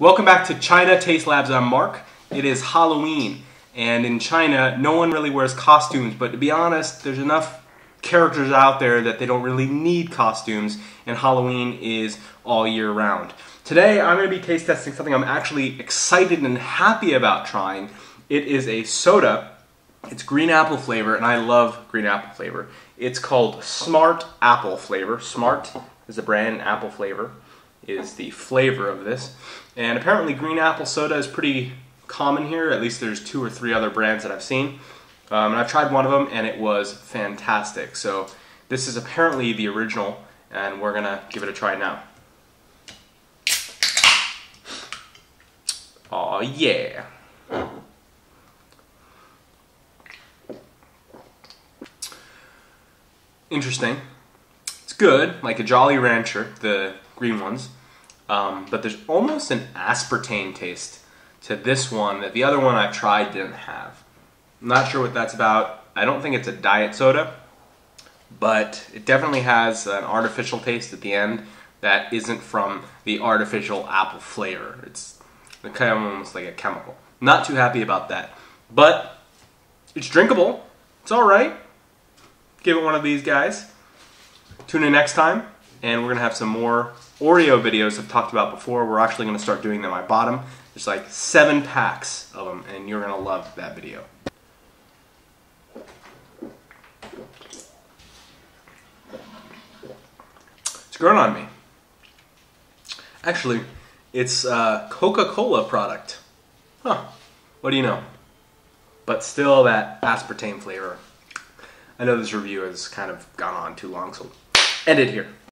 Welcome back to China Taste Labs. I'm Marc. It is Halloween, and in China, no one really wears costumes, but to be honest, there's enough characters out there that they don't really need costumes, and Halloween is all year round. Today, I'm going to be taste testing something I'm actually excited and happy about trying. It is a soda. It's green apple flavor, and I love green apple flavor. It's called Smart Apple Flavor. Smart is the brand, apple flavor is the flavor of this. And apparently green apple soda is pretty common here. At least there's two or three other brands that I've seen. Um, and I've tried one of them and it was fantastic. So this is apparently the original and we're gonna give it a try now. Oh yeah. Interesting. It's good, like a Jolly Rancher, the green ones. Um, but there's almost an aspartame taste to this one that the other one I've tried didn't have. I'm not sure what that's about. I don't think it's a diet soda, but it definitely has an artificial taste at the end that isn't from the artificial apple flavor. It's kind of almost like a chemical. Not too happy about that. But it's drinkable. It's alright. Give it one of these guys. Tune in next time and we're gonna have some more Oreo videos I've talked about before. We're actually gonna start doing them. I bought them. There's like seven packs of them, and you're gonna love that video. It's growing on me. Actually, it's a Coca-Cola product. Huh, what do you know? But still that aspartame flavor. I know this review has kind of gone on too long, so end it here.